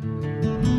Música